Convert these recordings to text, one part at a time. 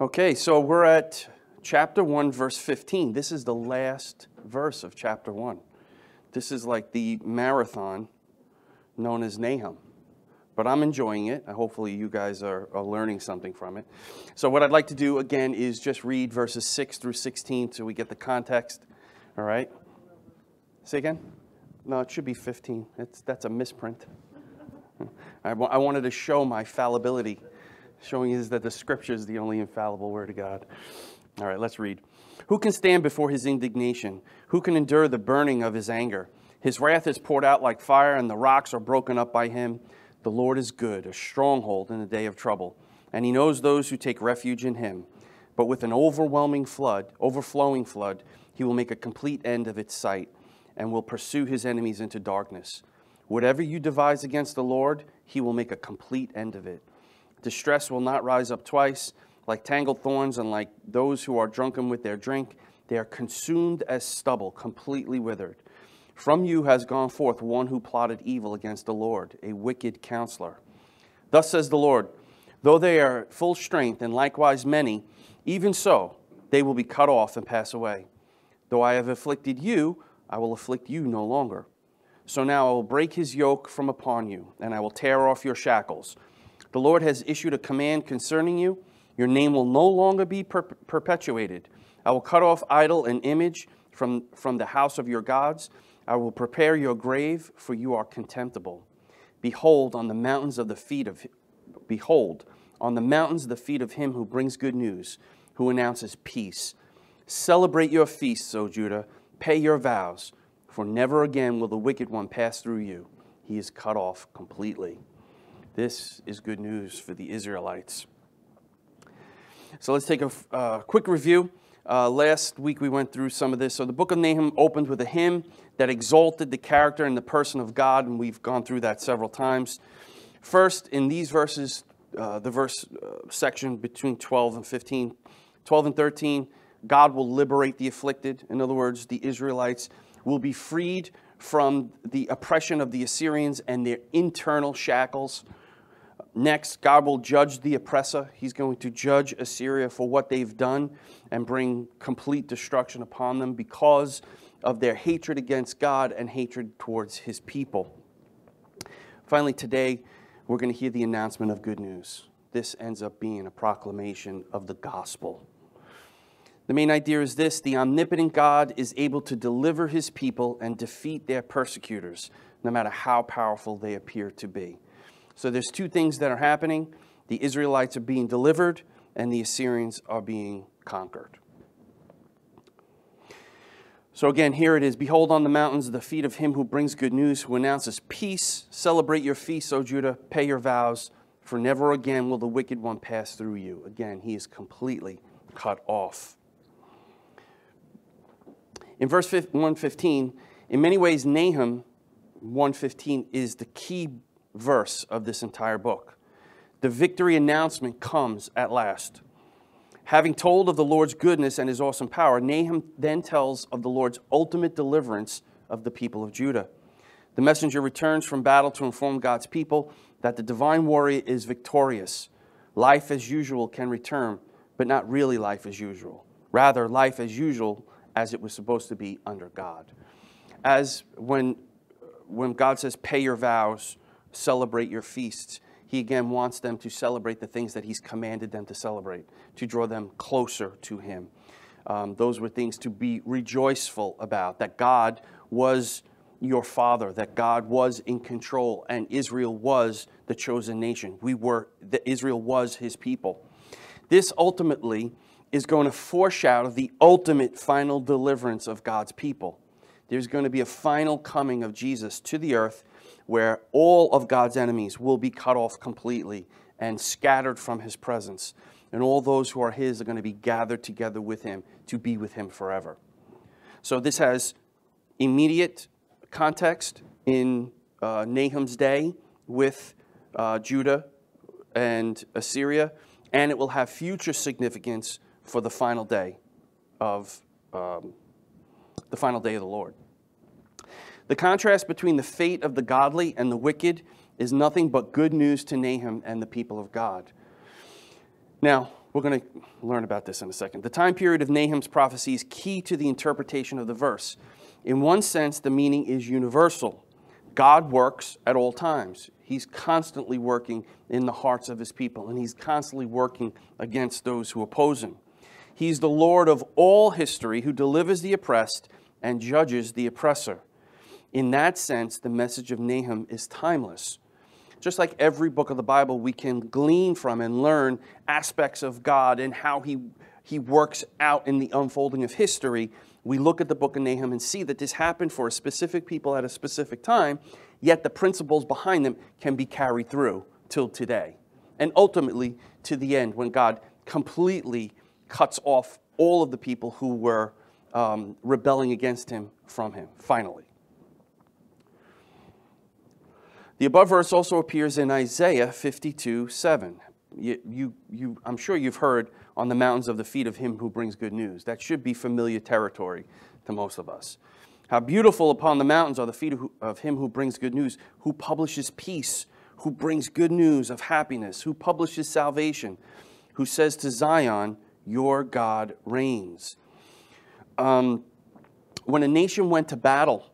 Okay, so we're at chapter 1, verse 15. This is the last verse of chapter 1. This is like the marathon known as Nahum. But I'm enjoying it. Hopefully, you guys are, are learning something from it. So, what I'd like to do again is just read verses 6 through 16 so we get the context. All right? Say again? No, it should be 15. It's, that's a misprint. I, I wanted to show my fallibility, showing is that the scripture is the only infallible word of God. All right, let's read. Who can stand before his indignation? Who can endure the burning of his anger? His wrath is poured out like fire, and the rocks are broken up by him. The Lord is good, a stronghold in the day of trouble, and he knows those who take refuge in him. But with an overwhelming flood, overflowing flood, he will make a complete end of its site and will pursue his enemies into darkness. Whatever you devise against the Lord, he will make a complete end of it. Distress will not rise up twice, like tangled thorns, and like those who are drunken with their drink. They are consumed as stubble, completely withered. From you has gone forth one who plotted evil against the Lord, a wicked counselor. Thus says the Lord Though they are full strength, and likewise many, even so they will be cut off and pass away. Though I have afflicted you, I will afflict you no longer. So now I will break his yoke from upon you, and I will tear off your shackles. The Lord has issued a command concerning you. Your name will no longer be per- perpetuated. I will cut off idol and image from, from the house of your gods I will prepare your grave, for you are contemptible. Behold, on the mountains of the feet of behold, on the mountains the feet of him who brings good news, who announces peace. Celebrate your feasts, O Judah, pay your vows, for never again will the wicked one pass through you. He is cut off completely. This is good news for the Israelites. So let's take a uh, quick review. Uh, last week we went through some of this. So the book of Nahum opened with a hymn that exalted the character and the person of God, and we've gone through that several times. First, in these verses, uh, the verse uh, section between 12 and 15, 12 and 13, God will liberate the afflicted. In other words, the Israelites will be freed from the oppression of the Assyrians and their internal shackles. Next, God will judge the oppressor. He's going to judge Assyria for what they've done and bring complete destruction upon them because of their hatred against God and hatred towards his people. Finally, today, we're going to hear the announcement of good news. This ends up being a proclamation of the gospel. The main idea is this the omnipotent God is able to deliver his people and defeat their persecutors, no matter how powerful they appear to be. So there's two things that are happening. The Israelites are being delivered and the Assyrians are being conquered. So again, here it is Behold on the mountains the feet of him who brings good news, who announces peace. Celebrate your feasts, O Judah. Pay your vows, for never again will the wicked one pass through you. Again, he is completely cut off. In verse 115, in many ways, Nahum 115 is the key verse of this entire book. The victory announcement comes at last. Having told of the Lord's goodness and his awesome power, Nahum then tells of the Lord's ultimate deliverance of the people of Judah. The messenger returns from battle to inform God's people that the divine warrior is victorious. Life as usual can return, but not really life as usual. Rather, life as usual as it was supposed to be under God. As when, when God says, pay your vows, celebrate your feasts. He again wants them to celebrate the things that He's commanded them to celebrate, to draw them closer to Him. Um, those were things to be rejoiceful about, that God was your father, that God was in control, and Israel was the chosen nation. We were, that Israel was His people. This ultimately is going to foreshadow the ultimate final deliverance of God's people. There's going to be a final coming of Jesus to the earth where all of God's enemies will be cut off completely and scattered from his presence. And all those who are his are going to be gathered together with him to be with him forever. So this has immediate context in uh, Nahum's day with uh, Judah and Assyria, and it will have future significance for the final day of um, the final day of the Lord. The contrast between the fate of the godly and the wicked is nothing but good news to Nahum and the people of God. Now, we're going to learn about this in a second. The time period of Nahum's prophecy is key to the interpretation of the verse. In one sense, the meaning is universal. God works at all times. He's constantly working in the hearts of his people, and he's constantly working against those who oppose him. He's the Lord of all history who delivers the oppressed and judges the oppressor. In that sense, the message of Nahum is timeless. Just like every book of the Bible, we can glean from and learn aspects of God and how He, he works out in the unfolding of history. We look at the book of Nahum and see that this happened for a specific people at a specific time, yet the principles behind them can be carried through till today. And ultimately to the end, when God completely cuts off all of the people who were um, rebelling against Him from Him, finally. The above verse also appears in Isaiah 52 7. You, you, you, I'm sure you've heard on the mountains of the feet of him who brings good news. That should be familiar territory to most of us. How beautiful upon the mountains are the feet of, him who brings good news, who publishes peace, who brings good news of happiness, who publishes salvation, who says to Zion, Your God reigns. Um, when a nation went to battle,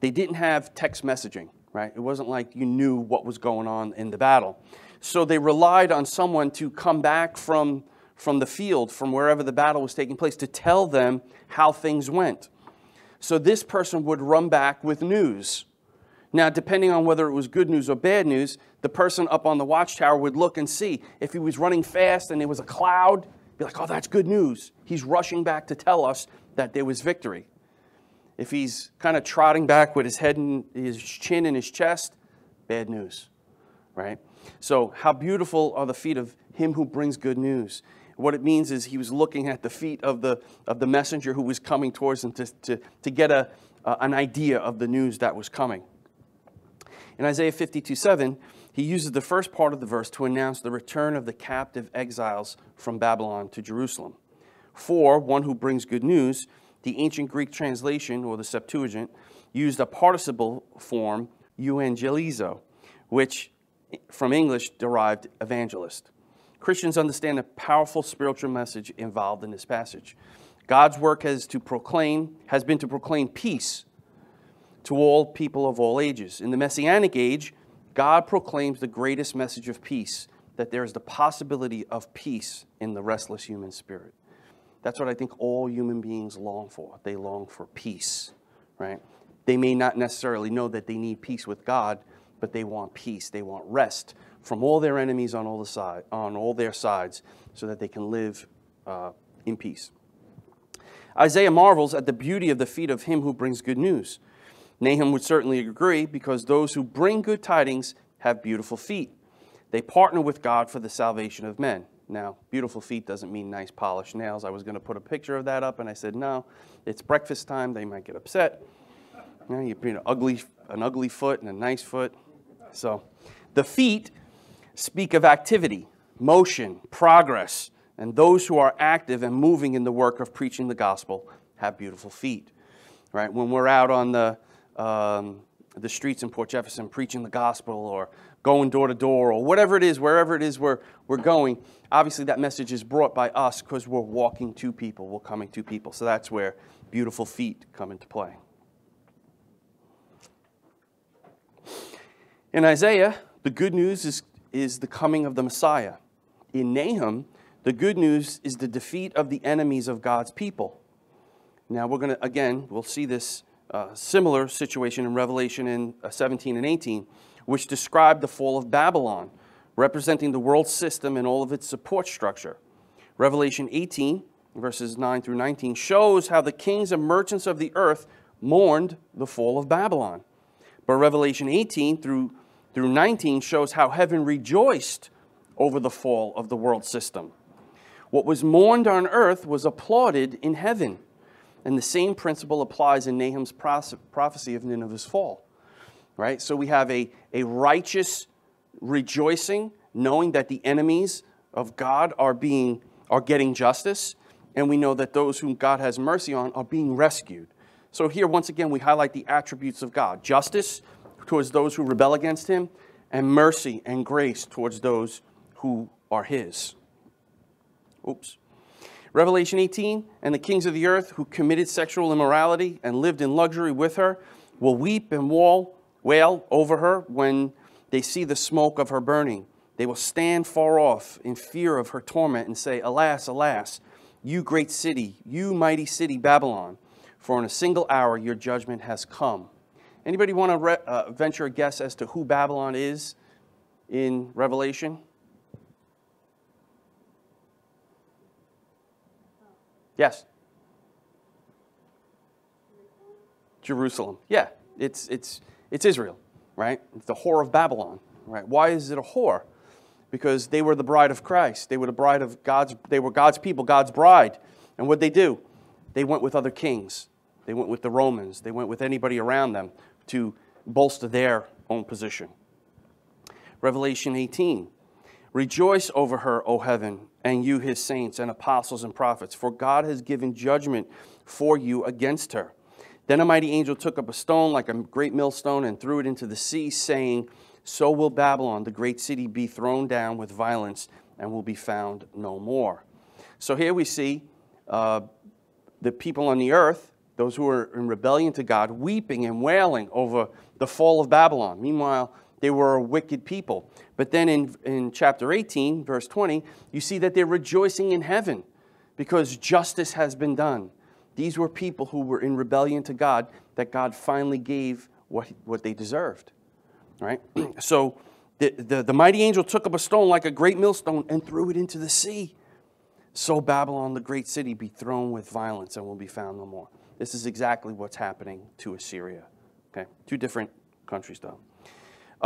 they didn't have text messaging right? It wasn't like you knew what was going on in the battle. So they relied on someone to come back from, from the field, from wherever the battle was taking place, to tell them how things went. So this person would run back with news. Now, depending on whether it was good news or bad news, the person up on the watchtower would look and see. If he was running fast and there was a cloud, be like, oh, that's good news. He's rushing back to tell us that there was victory if he's kind of trotting back with his head and his chin in his chest, bad news, right? So, how beautiful are the feet of him who brings good news? What it means is he was looking at the feet of the, of the messenger who was coming towards him to, to, to get a, uh, an idea of the news that was coming. In Isaiah 52 7, he uses the first part of the verse to announce the return of the captive exiles from Babylon to Jerusalem. For one who brings good news, the ancient Greek translation, or the Septuagint, used a participle form, euangelizo, which from English derived evangelist. Christians understand the powerful spiritual message involved in this passage. God's work has to proclaim has been to proclaim peace to all people of all ages. In the messianic age, God proclaims the greatest message of peace, that there is the possibility of peace in the restless human spirit. That's what I think all human beings long for. They long for peace, right? They may not necessarily know that they need peace with God, but they want peace. They want rest from all their enemies on all, the side, on all their sides so that they can live uh, in peace. Isaiah marvels at the beauty of the feet of him who brings good news. Nahum would certainly agree because those who bring good tidings have beautiful feet. They partner with God for the salvation of men. Now, beautiful feet doesn't mean nice polished nails. I was going to put a picture of that up, and I said, no, it's breakfast time. They might get upset. You know, you put an ugly, an ugly foot and a nice foot. So, the feet speak of activity, motion, progress, and those who are active and moving in the work of preaching the gospel have beautiful feet. Right? When we're out on the um, the streets in Port Jefferson preaching the gospel or going door to door or whatever it is, wherever it is we're, we're going, obviously that message is brought by us because we're walking to people, we're coming to people. So that's where beautiful feet come into play. In Isaiah, the good news is, is the coming of the Messiah. In Nahum, the good news is the defeat of the enemies of God's people. Now, we're going to, again, we'll see this uh, similar situation in Revelation in uh, 17 and 18 which described the fall of Babylon, representing the world system and all of its support structure. Revelation 18, verses 9 through 19, shows how the kings and merchants of the earth mourned the fall of Babylon. But Revelation 18 through, through 19 shows how heaven rejoiced over the fall of the world system. What was mourned on earth was applauded in heaven. And the same principle applies in Nahum's prophecy of Nineveh's fall right? So we have a, a righteous rejoicing, knowing that the enemies of God are being are getting justice, and we know that those whom God has mercy on are being rescued. So here, once again, we highlight the attributes of God: justice towards those who rebel against Him, and mercy and grace towards those who are His. Oops. Revelation 18, and the kings of the earth who committed sexual immorality and lived in luxury with her will weep and wail, wail over her when they see the smoke of her burning. They will stand far off in fear of her torment and say, Alas, alas, you great city, you mighty city, Babylon, for in a single hour your judgment has come. Anybody want to uh, venture a guess as to who Babylon is in Revelation? Yes. Jerusalem. Yeah, it's, it's, it's Israel, right? It's the whore of Babylon, right? Why is it a whore? Because they were the bride of Christ. They were the bride of God's, they were God's people, God's bride. And what they do? They went with other kings. They went with the Romans. They went with anybody around them to bolster their own position. Revelation 18. Rejoice over her, O heaven, and you, his saints and apostles and prophets, for God has given judgment for you against her. Then a mighty angel took up a stone like a great millstone and threw it into the sea, saying, So will Babylon, the great city, be thrown down with violence and will be found no more. So here we see uh, the people on the earth, those who are in rebellion to God, weeping and wailing over the fall of Babylon. Meanwhile, they were a wicked people. But then in, in chapter 18, verse 20, you see that they're rejoicing in heaven because justice has been done. These were people who were in rebellion to God that God finally gave what, what they deserved. Right? so the, the, the mighty angel took up a stone like a great millstone and threw it into the sea. So Babylon, the great city, be thrown with violence and will be found no more. This is exactly what's happening to Assyria. Okay, two different countries though.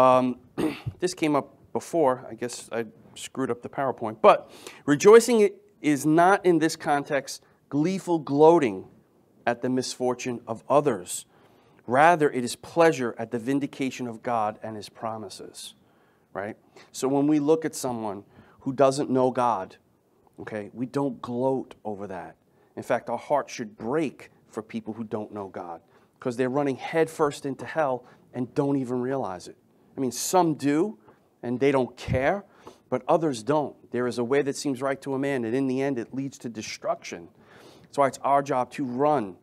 Um, this came up before. I guess I screwed up the PowerPoint. But rejoicing is not in this context gleeful gloating at the misfortune of others. Rather, it is pleasure at the vindication of God and his promises. Right? So when we look at someone who doesn't know God, okay, we don't gloat over that. In fact, our heart should break for people who don't know God because they're running headfirst into hell and don't even realize it. I mean, some do, and they don't care, but others don't. There is a way that seems right to a man, and in the end, it leads to destruction. That's why it's our job to run.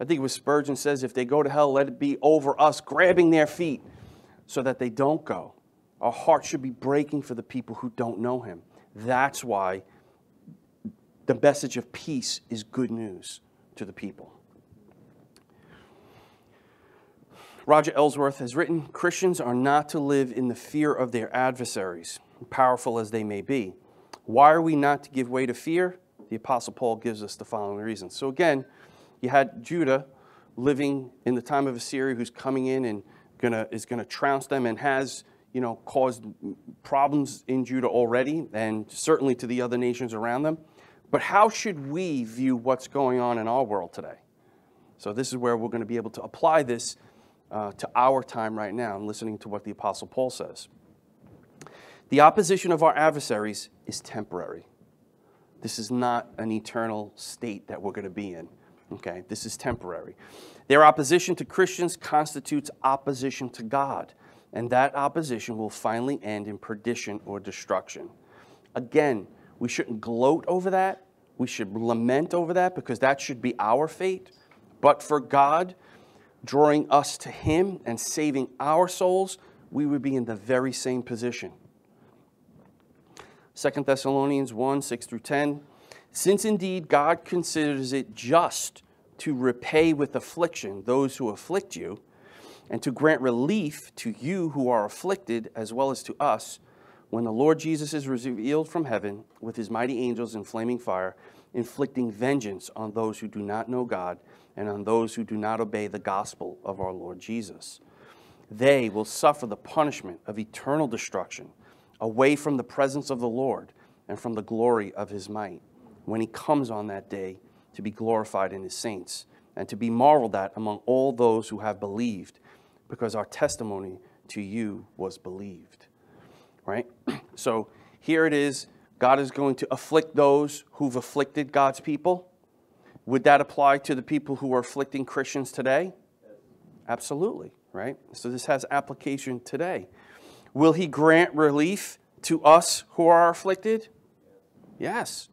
I think it was Spurgeon says, if they go to hell, let it be over us grabbing their feet so that they don't go. Our heart should be breaking for the people who don't know him. That's why the message of peace is good news to the people. Roger Ellsworth has written Christians are not to live in the fear of their adversaries, powerful as they may be. Why are we not to give way to fear? The Apostle Paul gives us the following reasons. So, again, you had Judah living in the time of Assyria who's coming in and gonna, is going to trounce them and has you know, caused problems in Judah already and certainly to the other nations around them. But how should we view what's going on in our world today? So, this is where we're going to be able to apply this uh, to our time right now and listening to what the Apostle Paul says. The opposition of our adversaries is temporary. This is not an eternal state that we're going to be in. Okay, this is temporary. Their opposition to Christians constitutes opposition to God, and that opposition will finally end in perdition or destruction. Again, we shouldn't gloat over that. We should lament over that because that should be our fate. But for God, drawing us to Him and saving our souls, we would be in the very same position. 2 Thessalonians 1 6 through 10. Since indeed God considers it just to repay with affliction those who afflict you, and to grant relief to you who are afflicted as well as to us, when the Lord Jesus is revealed from heaven with his mighty angels in flaming fire, inflicting vengeance on those who do not know God and on those who do not obey the gospel of our Lord Jesus. They will suffer the punishment of eternal destruction away from the presence of the Lord and from the glory of his might when he comes on that day to be glorified in his saints and to be marveled at among all those who have believed because our testimony to you was believed. Right? So here it is God is going to afflict those who've afflicted God's people would that apply to the people who are afflicting Christians today? Absolutely, right? So this has application today. Will he grant relief to us who are afflicted? Yes.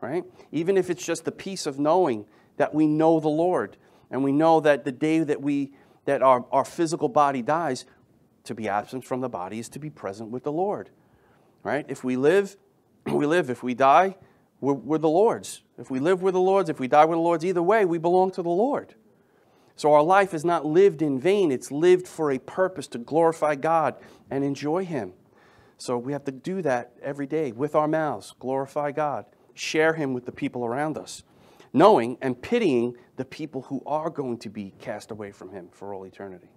right? Even if it's just the peace of knowing that we know the Lord and we know that the day that we that our, our physical body dies, to be absent from the body is to be present with the Lord. Right? If we live, we live. If we die, we're, we're the Lord's. If we live we're the Lord's, if we die we're the Lord's, either way, we belong to the Lord. So our life is not lived in vain, it's lived for a purpose to glorify God and enjoy Him. So we have to do that every day with our mouths, glorify God, share Him with the people around us, knowing and pitying the people who are going to be cast away from Him for all eternity.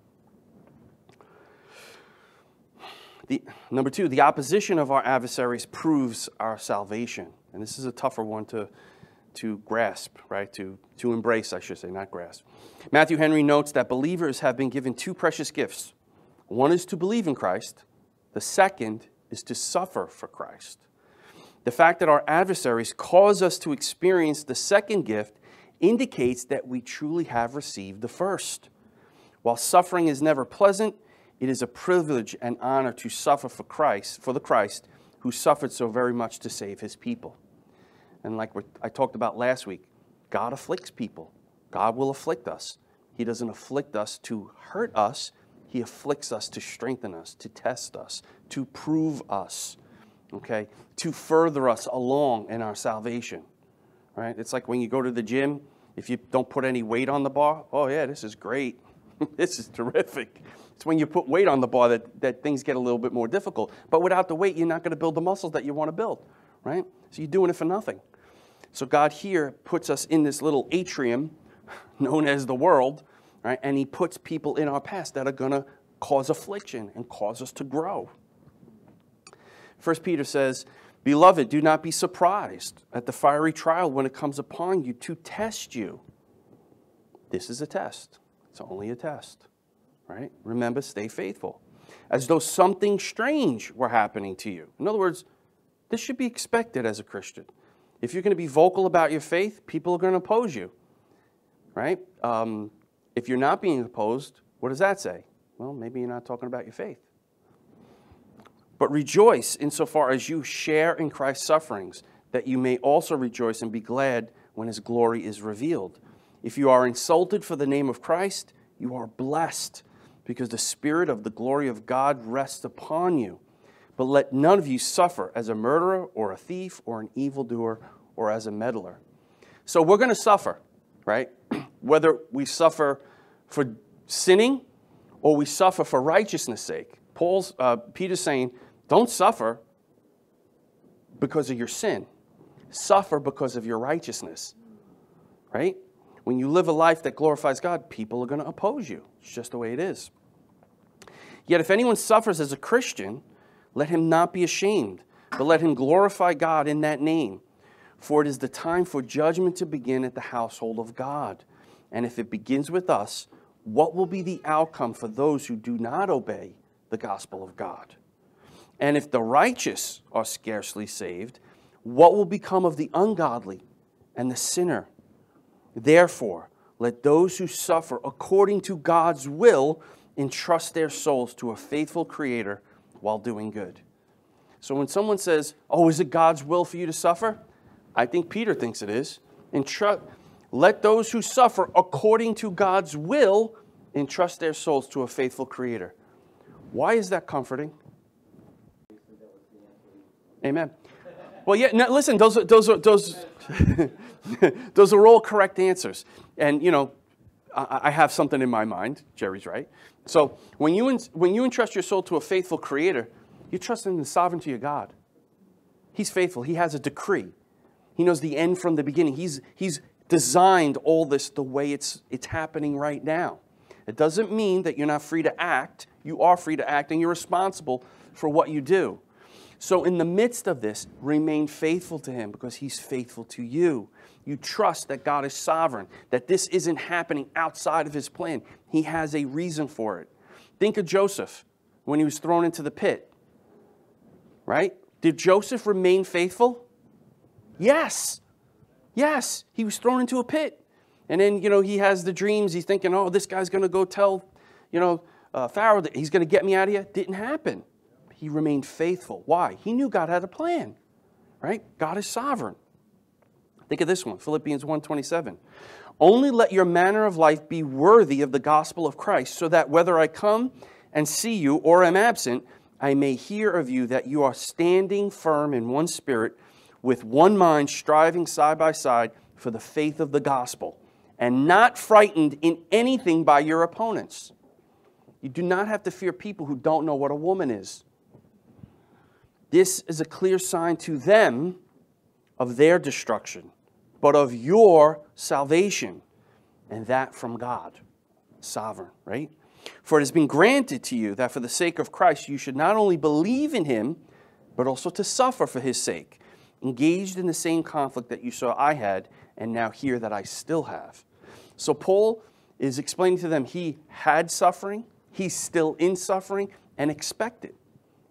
The, number two, the opposition of our adversaries proves our salvation. And this is a tougher one to, to grasp, right? To, to embrace, I should say, not grasp. Matthew Henry notes that believers have been given two precious gifts. One is to believe in Christ, the second is to suffer for Christ. The fact that our adversaries cause us to experience the second gift indicates that we truly have received the first. While suffering is never pleasant, it is a privilege and honor to suffer for Christ, for the Christ who suffered so very much to save his people. And like I talked about last week, God afflicts people. God will afflict us. He doesn't afflict us to hurt us, He afflicts us to strengthen us, to test us, to prove us, okay, to further us along in our salvation. Right? It's like when you go to the gym, if you don't put any weight on the bar, oh, yeah, this is great. this is terrific. It's when you put weight on the bar that, that things get a little bit more difficult. But without the weight, you're not going to build the muscles that you want to build, right? So you're doing it for nothing. So God here puts us in this little atrium known as the world, right? And He puts people in our past that are going to cause affliction and cause us to grow. First Peter says, Beloved, do not be surprised at the fiery trial when it comes upon you to test you. This is a test. It's only a test, right? Remember, stay faithful. As though something strange were happening to you. In other words, this should be expected as a Christian. If you're going to be vocal about your faith, people are going to oppose you, right? Um, if you're not being opposed, what does that say? Well, maybe you're not talking about your faith. But rejoice insofar as you share in Christ's sufferings, that you may also rejoice and be glad when his glory is revealed. If you are insulted for the name of Christ, you are blessed, because the Spirit of the glory of God rests upon you. But let none of you suffer as a murderer or a thief or an evildoer or as a meddler. So we're going to suffer, right? Whether we suffer for sinning or we suffer for righteousness' sake. Paul's, uh, Peter's saying, don't suffer because of your sin. Suffer because of your righteousness, right? When you live a life that glorifies God, people are going to oppose you. It's just the way it is. Yet if anyone suffers as a Christian, let him not be ashamed, but let him glorify God in that name. For it is the time for judgment to begin at the household of God. And if it begins with us, what will be the outcome for those who do not obey the gospel of God? And if the righteous are scarcely saved, what will become of the ungodly and the sinner? Therefore, let those who suffer according to God's will entrust their souls to a faithful Creator while doing good. So when someone says, Oh, is it God's will for you to suffer? I think Peter thinks it is. Entrust, let those who suffer according to God's will entrust their souls to a faithful Creator. Why is that comforting? Amen. Well, yeah, no, listen, those, those, are, those, those are all correct answers. And, you know, I, I have something in my mind. Jerry's right. So when you, when you entrust your soul to a faithful creator, you trust in the sovereignty of God. He's faithful. He has a decree. He knows the end from the beginning. He's, he's designed all this the way it's, it's happening right now. It doesn't mean that you're not free to act. You are free to act and you're responsible for what you do. So, in the midst of this, remain faithful to Him because He's faithful to you. You trust that God is sovereign, that this isn't happening outside of His plan. He has a reason for it. Think of Joseph when he was thrown into the pit, right? Did Joseph remain faithful? Yes. Yes. He was thrown into a pit. And then, you know, he has the dreams. He's thinking, oh, this guy's going to go tell, you know, uh, Pharaoh that he's going to get me out of here. Didn't happen he remained faithful. Why? He knew God had a plan, right? God is sovereign. Think of this one, Philippians 1:27. Only let your manner of life be worthy of the gospel of Christ, so that whether I come and see you or am absent, I may hear of you that you are standing firm in one spirit, with one mind, striving side by side for the faith of the gospel, and not frightened in anything by your opponents. You do not have to fear people who don't know what a woman is. This is a clear sign to them of their destruction, but of your salvation, and that from God, sovereign, right? For it has been granted to you that for the sake of Christ you should not only believe in him, but also to suffer for his sake, engaged in the same conflict that you saw I had, and now hear that I still have. So Paul is explaining to them he had suffering, he's still in suffering, and expected.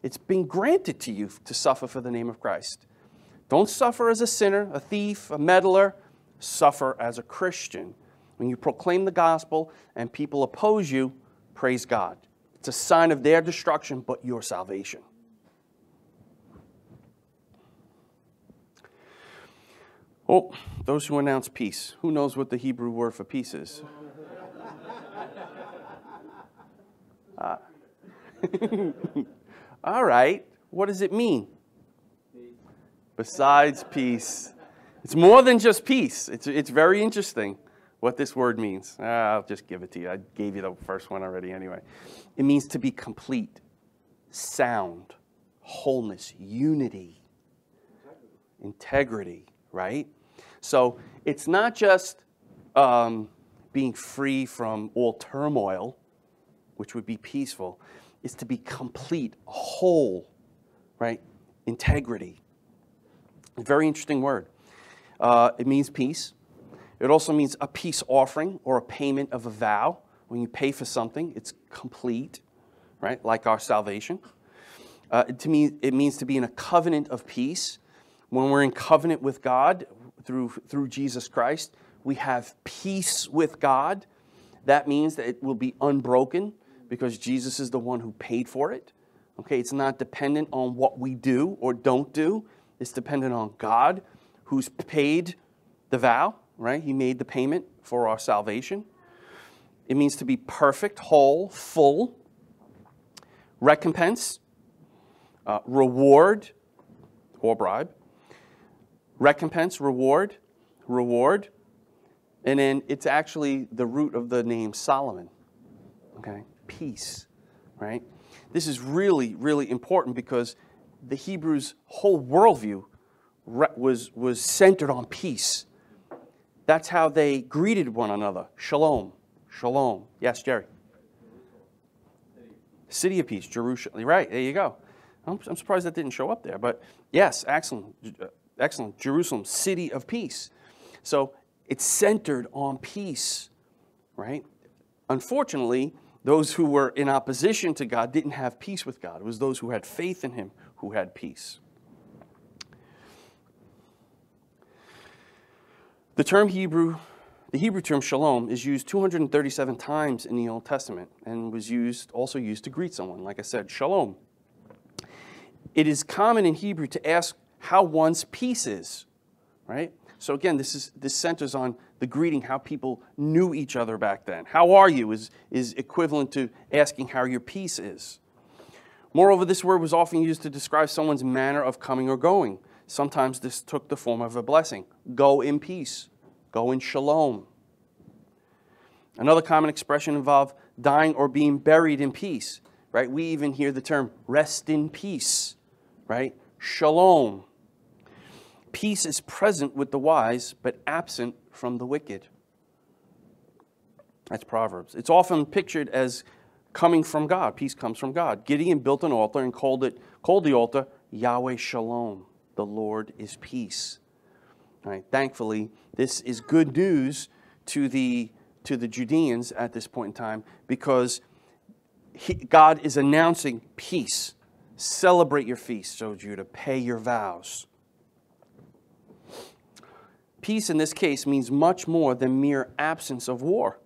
It's been granted to you to suffer for the name of Christ. Don't suffer as a sinner, a thief, a meddler. Suffer as a Christian. When you proclaim the gospel and people oppose you, Praise God. It's a sign of their destruction, but your salvation. Oh, those who announce peace. Who knows what the Hebrew word for peace is? Uh, all right. What does it mean? Besides peace. It's more than just peace. It's, it's very interesting what this word means. Ah, I'll just give it to you. I gave you the first one already anyway. It means to be complete, sound, wholeness, unity, integrity, right? So it's not just um, being free from all turmoil, which would be peaceful, it's to be complete, whole, right? Integrity. Very interesting word. Uh, it means peace. It also means a peace offering or a payment of a vow. When you pay for something, it's complete, right? Like our salvation. Uh, to me, it means to be in a covenant of peace. When we're in covenant with God through, through Jesus Christ, we have peace with God. That means that it will be unbroken because Jesus is the one who paid for it. Okay, it's not dependent on what we do or don't do. It's dependent on God who's paid the vow right? He made the payment for our salvation. It means to be perfect, whole, full, recompense, uh, reward, or bribe, recompense, reward, reward, and then it's actually the root of the name Solomon. Okay? Peace, right? This is really, really important because the Hebrews' whole worldview was, was centered on peace. That's how they greeted one another. Shalom. Shalom. Yes, Jerry. City of Peace, Jerusalem. Right, there you go. I'm, I'm surprised that didn't show up there. But yes, excellent. Uh, excellent. Jerusalem, city of peace. So it's centered on peace, right? Unfortunately, those who were in opposition to God didn't have peace with God. It was those who had faith in Him who had peace. The term Hebrew, the Hebrew term shalom is used 237 times in the Old Testament and was used also used to greet someone. Like I said, shalom. It is common in Hebrew to ask how one's peace is, right? So again, this is this centers on the greeting, how people knew each other back then. How are you is, is equivalent to asking how your peace is. Moreover, this word was often used to describe someone's manner of coming or going. Sometimes this took the form of a blessing. Go in peace. Go in shalom. Another common expression involved dying or being buried in peace, right? We even hear the term rest in peace, right? Shalom. Peace is present with the wise, but absent from the wicked. That's Proverbs. It's often pictured as coming from God. Peace comes from God. Gideon built an altar and called it called the altar Yahweh Shalom the Lord is peace. All right, thankfully, this is good news to the, to the Judeans at this point in time because he, God is announcing peace. Celebrate your feast, O Judah. Pay your vows. Peace in this case means much more than mere absence of war.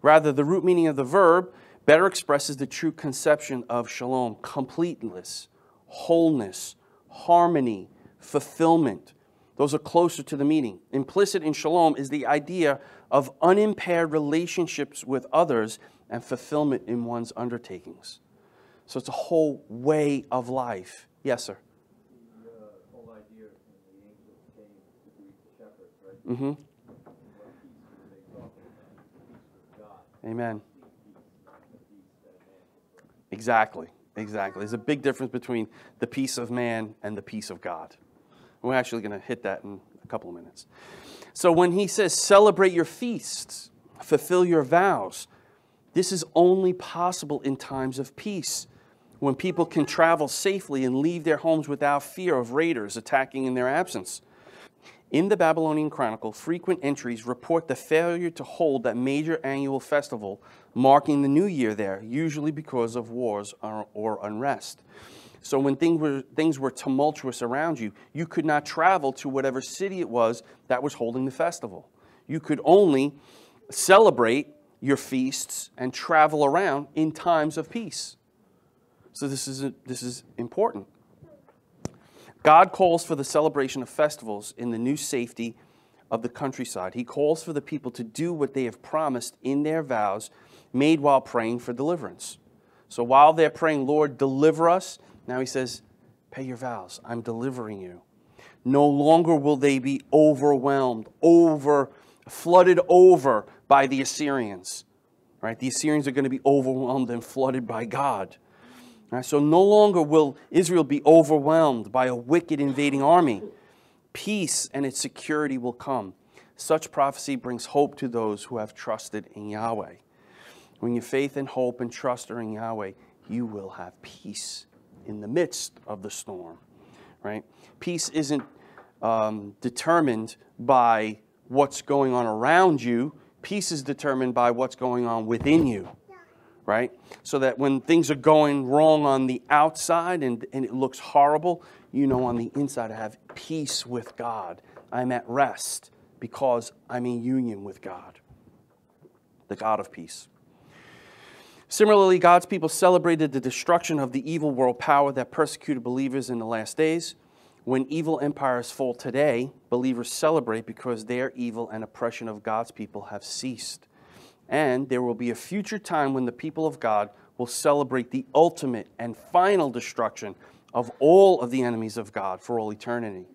Rather, the root meaning of the verb better expresses the true conception of shalom completeness, wholeness, harmony, fulfillment, Those are closer to the meaning. Implicit in shalom is the idea of unimpaired relationships with others and fulfillment in one's undertakings. So it's a whole way of life. Yes, sir. The uh, whole idea when the angels came to greet the shepherds, right? Mm-hmm. What peace were they talking about? Peace with God. Amen. Peace, not the peace that man could Amen. Exactly. Exactly. There's a big difference between the peace of man and the peace of God. We're actually going to hit that in a couple of minutes. So when he says celebrate your feasts, fulfill your vows, this is only possible in times of peace when people can travel safely and leave their homes without fear of raiders attacking in their absence. In the Babylonian Chronicle, frequent entries report the failure to hold that major annual festival marking the new year there, usually because of wars or, or unrest. So when things were, things were tumultuous around you, you could not travel to whatever city it was that was holding the festival. You could only celebrate your feasts and travel around in times of peace. So this is, this is important. God calls for the celebration of festivals in the new safety of the countryside. He calls for the people to do what they have promised in their vows made while praying for deliverance. So while they're praying, Lord, deliver us, now he says, pay your vows. I'm delivering you. No longer will they be overwhelmed, over, flooded over by the Assyrians. Right? The Assyrians are going to be overwhelmed and flooded by God. Right? So no longer will Israel be overwhelmed by a wicked invading army. Peace and its security will come. Such prophecy brings hope to those who have trusted in Yahweh. When your faith and hope and trust are in Yahweh, you will have peace in the midst of the storm. Right? Peace isn't um, determined by what's going on around you. Peace is determined by what's going on within you right? So that when things are going wrong on the outside and, and it looks horrible, you know on the inside I have peace with God. I'm at rest because I'm in union with God, the God of peace. Similarly, God's people celebrated the destruction of the evil world power that persecuted believers in the last days. When evil empires fall today, believers celebrate because their evil and oppression of God's people have ceased. And there will be a future time when the people of God will celebrate the ultimate and final destruction of all of the enemies of God for all eternity.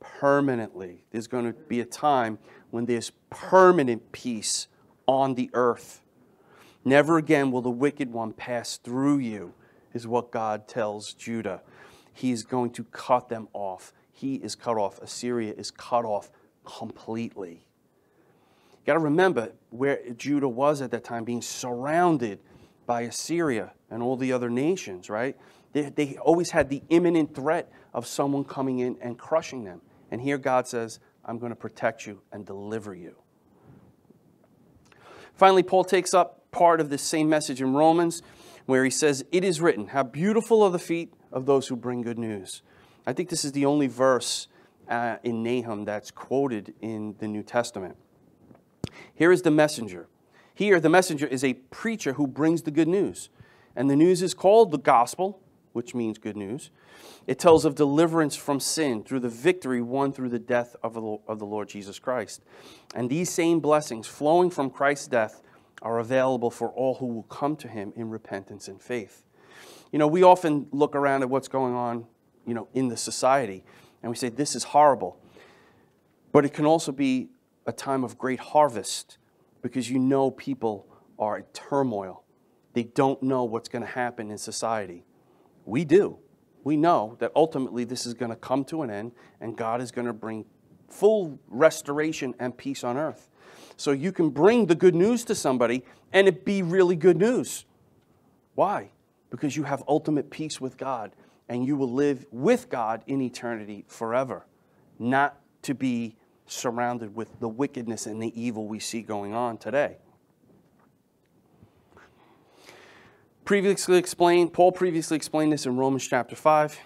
Permanently. There's going to be a time when there's permanent peace on the earth. Never again will the wicked one pass through you, is what God tells Judah. He is going to cut them off. He is cut off. Assyria is cut off completely got to remember where Judah was at that time, being surrounded by Assyria and all the other nations, right? They, they always had the imminent threat of someone coming in and crushing them. And here God says, I'm going to protect you and deliver you. Finally, Paul takes up part of this same message in Romans where he says, It is written, How beautiful are the feet of those who bring good news. I think this is the only verse uh, in Nahum that's quoted in the New Testament. Here is the messenger. Here, the messenger is a preacher who brings the good news. And the news is called the gospel, which means good news. It tells of deliverance from sin through the victory won through the death of the Lord Jesus Christ. And these same blessings flowing from Christ's death are available for all who will come to him in repentance and faith. You know, we often look around at what's going on, you know, in the society and we say this is horrible. But it can also be a time of great harvest because you know people are in turmoil. They don't know what's going to happen in society. We do. We know that ultimately this is going to come to an end and God is going to bring full restoration and peace on earth. So you can bring the good news to somebody and it be really good news. Why? Because you have ultimate peace with God and you will live with God in eternity forever, not to be surrounded with the wickedness and the evil we see going on today. Previously explained, Paul previously explained this in Romans chapter 5.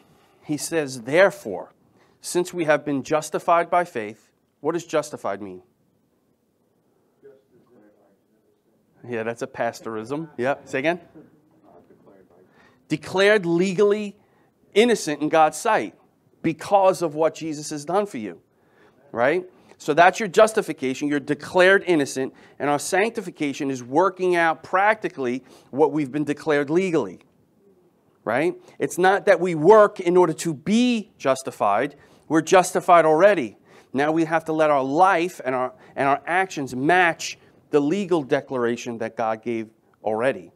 He says, Therefore, since we have been justified by faith, what does justified mean? Yeah, that's a pastorism. Yeah, say again. Declared legally innocent in God's sight because of what Jesus has done for you. Right? So that's your justification. You're declared innocent. And our sanctification is working out practically what we've been declared legally, right? It's not that we work in order to be justified, we're justified already. Now we have to let our life and our, and our actions match the legal declaration that God gave already.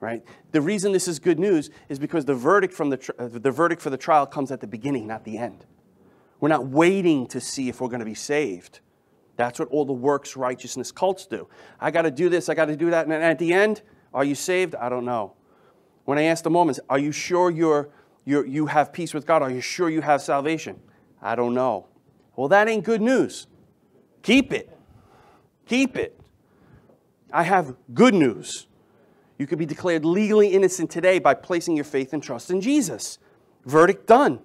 Right? The reason this is good news is because the verdict, from the, uh, the verdict for the trial comes at the beginning, not the end. We're not waiting to see if we're going to be saved. That's what all the works righteousness cults do. I got to do this, I got to do that. And at the end, are you saved? I don't know. When I ask the Mormons, are you sure you're, you're, you have peace with God? Are you sure you have salvation? I don't know. Well, that ain't good news. Keep it. Keep it. I have good news. You could be declared legally innocent today by placing your faith and trust in Jesus. Verdict done.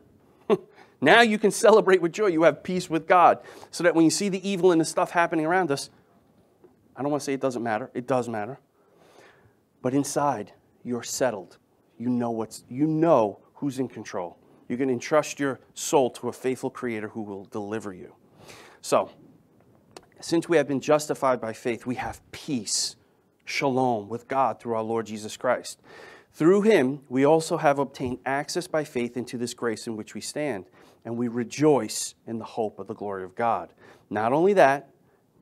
Now you can celebrate with joy. You have peace with God. So that when you see the evil and the stuff happening around us, I don't want to say it doesn't matter. It does matter. But inside, you're settled. You know what's you know who's in control. You can entrust your soul to a faithful creator who will deliver you. So, since we have been justified by faith, we have peace, shalom with God through our Lord Jesus Christ. Through him, we also have obtained access by faith into this grace in which we stand, and we rejoice in the hope of the glory of God. Not only that,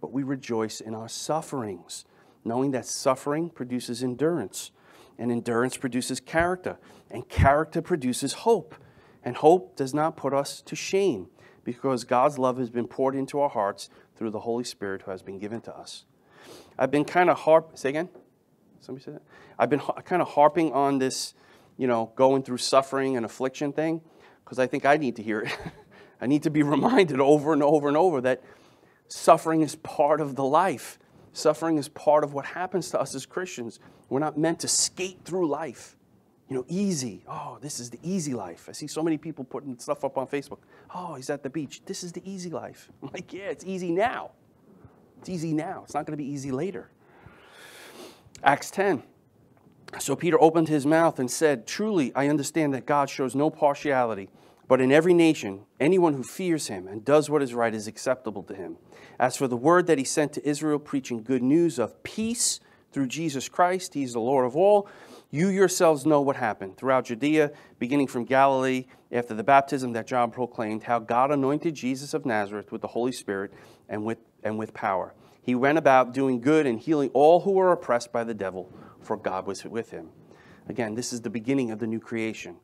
but we rejoice in our sufferings, knowing that suffering produces endurance, and endurance produces character, and character produces hope. And hope does not put us to shame, because God's love has been poured into our hearts through the Holy Spirit who has been given to us. I've been kind of harp. Say again. Somebody said that. I've been kind of harping on this, you know, going through suffering and affliction thing, because I think I need to hear it. I need to be reminded over and over and over that suffering is part of the life. Suffering is part of what happens to us as Christians. We're not meant to skate through life. You know, easy. Oh, this is the easy life. I see so many people putting stuff up on Facebook. Oh, he's at the beach. This is the easy life. I'm like, yeah, it's easy now. It's easy now. It's not going to be easy later. Acts 10. So Peter opened his mouth and said, Truly, I understand that God shows no partiality, but in every nation, anyone who fears him and does what is right is acceptable to him. As for the word that he sent to Israel, preaching good news of peace through Jesus Christ, he's the Lord of all. You yourselves know what happened throughout Judea, beginning from Galilee, after the baptism that John proclaimed, how God anointed Jesus of Nazareth with the Holy Spirit and with, and with power. He went about doing good and healing all who were oppressed by the devil, for God was with him. Again, this is the beginning of the new creation.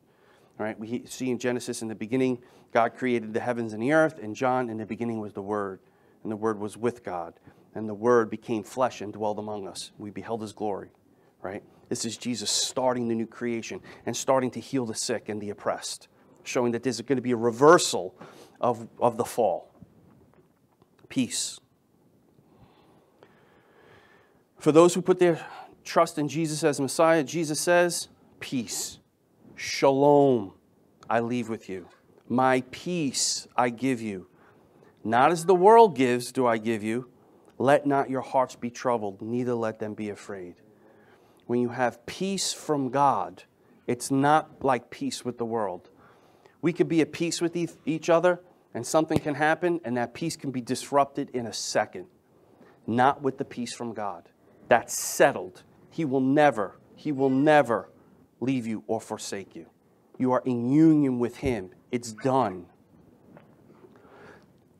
Right, we see in Genesis, in the beginning, God created the heavens and the earth, and John, in the beginning was the Word, and the Word was with God, and the Word became flesh and dwelled among us. We beheld His glory, right? This is Jesus starting the new creation and starting to heal the sick and the oppressed, showing that there's going to be a reversal of, of the fall. Peace. For those who put their trust in Jesus as Messiah, Jesus says, Peace, shalom, I leave with you. My peace I give you. Not as the world gives, do I give you. Let not your hearts be troubled, neither let them be afraid when you have peace from God, it's not like peace with the world. We could be at peace with each other, and something can happen, and that peace can be disrupted in a second. Not with the peace from God. That's settled. He will never, He will never leave you or forsake you. You are in union with Him. It's done.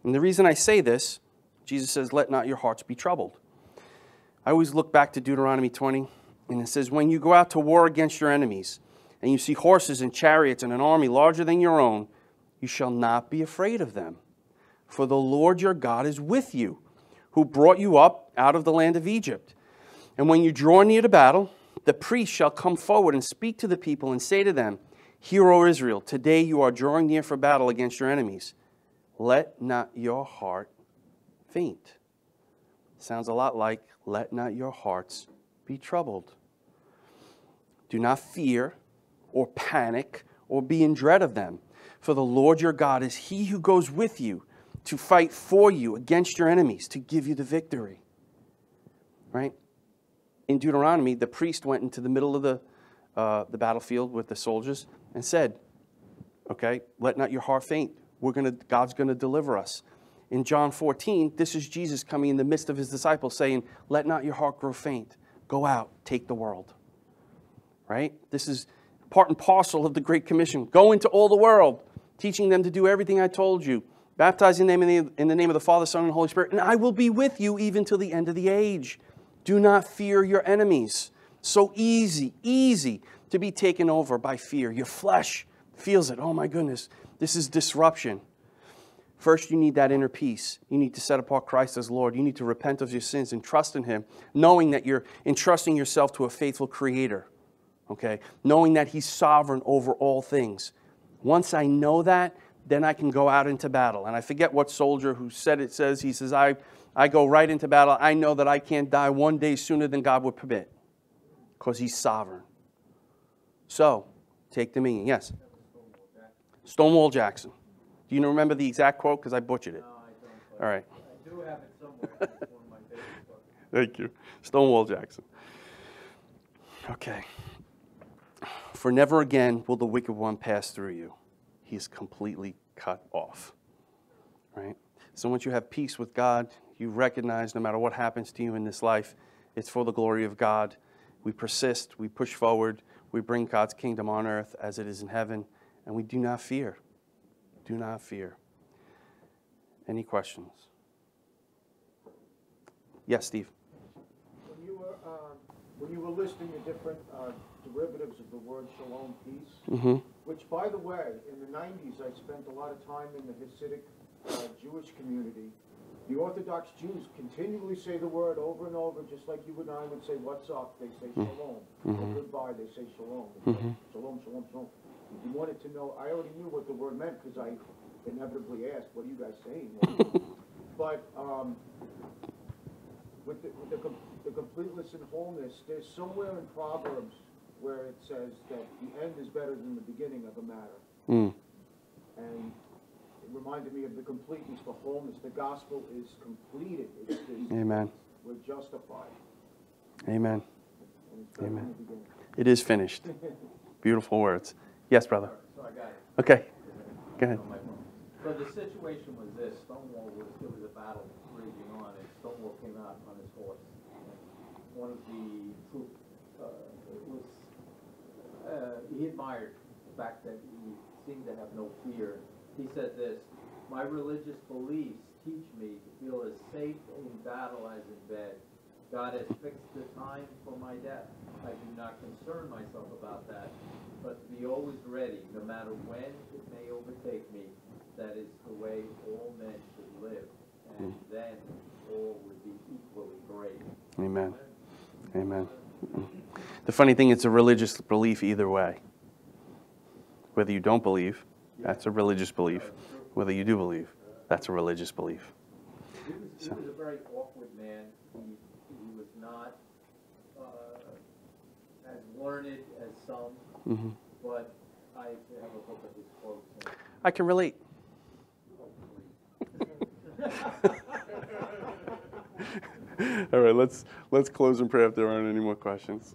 And the reason I say this, Jesus says, Let not your hearts be troubled. I always look back to Deuteronomy 20 and it says, When you go out to war against your enemies, and you see horses and chariots and an army larger than your own, you shall not be afraid of them. For the Lord your God is with you, who brought you up out of the land of Egypt. And when you draw near to battle, the priest shall come forward and speak to the people and say to them, Hear, O Israel, today you are drawing near for battle against your enemies. Let not your heart faint. Sounds a lot like, Let not your hearts be troubled. Do not fear or panic or be in dread of them. For the Lord your God is he who goes with you to fight for you against your enemies, to give you the victory. Right? In Deuteronomy, the priest went into the middle of the, uh, the battlefield with the soldiers and said, Okay, let not your heart faint. We're gonna, God's going to deliver us. In John 14, this is Jesus coming in the midst of his disciples saying, Let not your heart grow faint. Go out, take the world. Right? This is part and parcel of the Great Commission. Go into all the world, teaching them to do everything I told you, baptizing them in the, in the name of the Father, Son, and Holy Spirit, and I will be with you even till the end of the age. Do not fear your enemies. So easy, easy to be taken over by fear. Your flesh feels it. Oh my goodness, this is disruption. First, you need that inner peace. You need to set apart Christ as Lord. You need to repent of your sins and trust in Him, knowing that you're entrusting yourself to a faithful Creator. Okay? Knowing that He's sovereign over all things. Once I know that, then I can go out into battle. And I forget what soldier who said it says, he says, I, I go right into battle. I know that I can't die one day sooner than God would permit because He's sovereign. So, take the meaning. Yes? Stonewall Jackson. Do you remember the exact quote? Because I butchered it. No, I don't, All right. I do have it somewhere. One of my favorite. Thank you. Stonewall Jackson. Okay. For never again will the wicked one pass through you. He is completely cut off. Right? So once you have peace with God, you recognize no matter what happens to you in this life, it's for the glory of God. We persist, we push forward, we bring God's kingdom on earth as it is in heaven, and we do not fear. Do not fear. Any questions? Yes, Steve. When you were, uh, when you were listing the different uh, derivatives of the word shalom, peace, Mm-hmm. which, by the way, in the '90s, I spent a lot of time in the Hasidic uh, Jewish community. The Orthodox Jews continually say the word over and over, just like you and I would say, "What's up?" They say shalom. Or goodbye. They say shalom. Like, Shalom, shalom, shalom. If you wanted to know, I already knew what the word meant because I inevitably asked, "What are you guys saying?" but um, with the, with the, com- the completeness and wholeness, there's somewhere in Proverbs where it says that the end is better than the beginning of a matter. Mm. And reminded me of the completeness, the wholeness. The gospel is completed. It's, it's, Amen. we're justified. Amen. And it's better than Amen. It is finished. Beautiful words. Yes, brother. So I got it. Okay. Go ahead. on my phone. So the situation was this, Stonewall was, there was a battle raging on, and Stonewall came out on his horse. And One of the troops, uh, was, uh, he admired the fact that he seemed to have no fear. He said this, "My religious beliefs teach me to feel as safe in battle as in bed. God has fixed the time for my death. I do not concern myself about that, but to be always ready, no matter when it may overtake me. That is the way all men should live, and hmm. then all would be equally great." Amen. Amen. The funny thing, it's a religious belief either way. Whether you don't believe, that's a religious belief. Whether you do believe, that's a religious belief. He was, he So- was a very awkward man. He, he was not uh, as learned as some, hmm but I have a book of his quotes. I can relate. All right, let's let's close in prayer if there aren't any more questions.